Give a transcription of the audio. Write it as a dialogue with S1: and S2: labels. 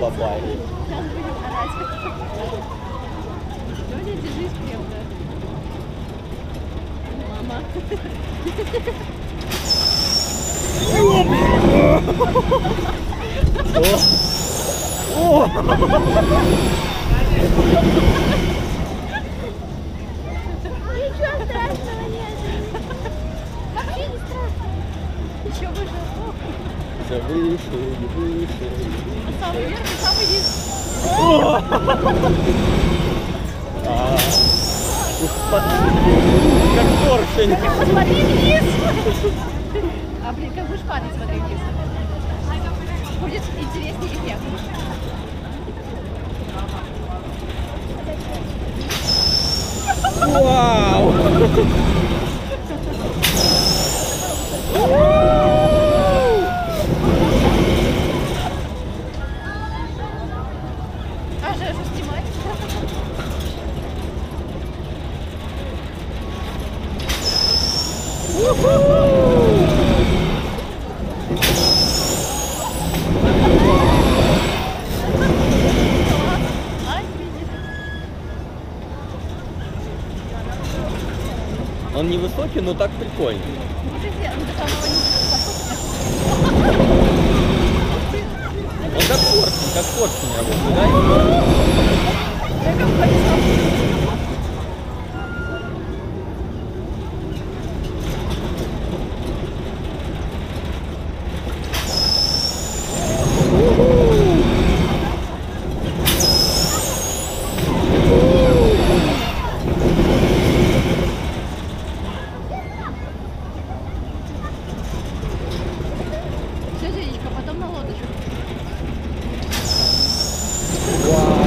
S1: Бабай.
S2: Сейчас будем орать. Лёля, держись крепко. Мама.
S1: О!
S3: Ничего
S2: Еще выше.
S1: Все выше и выше.
S2: Самый верх и самый низ.
S1: Смотри, как поршень.
S2: Посмотри вниз. А блин, как будешь падать, смотри вниз. Будет интереснее эффект.
S1: Вау!
S2: А Жежу снимать?
S1: Он невысокий, но так прикольно. Как поршень, как поршень
S2: Wow.